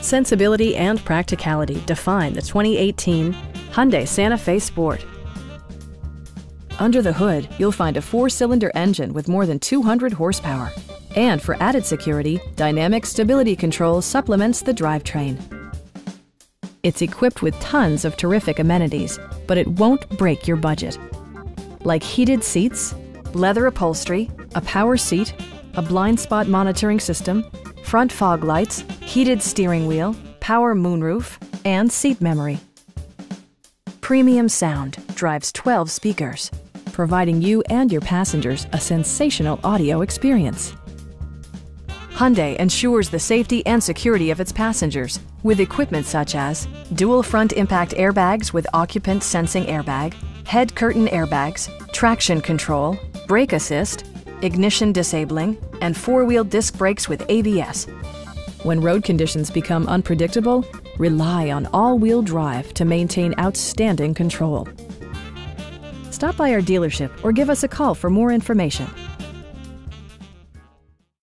Sensibility and practicality define the 2018 Hyundai Santa Fe Sport. Under the hood, you'll find a four-cylinder engine with more than 200 horsepower. And for added security, Dynamic Stability Control supplements the drivetrain. It's equipped with tons of terrific amenities, but it won't break your budget. Like heated seats, leather upholstery, a power seat, a blind spot monitoring system, front fog lights, heated steering wheel, power moonroof, and seat memory. Premium sound drives 12 speakers, providing you and your passengers a sensational audio experience. Hyundai ensures the safety and security of its passengers with equipment such as dual front impact airbags with occupant sensing airbag, head curtain airbags, traction control, brake assist, ignition disabling, and four-wheel disc brakes with ABS. When road conditions become unpredictable, rely on all-wheel drive to maintain outstanding control. Stop by our dealership or give us a call for more information.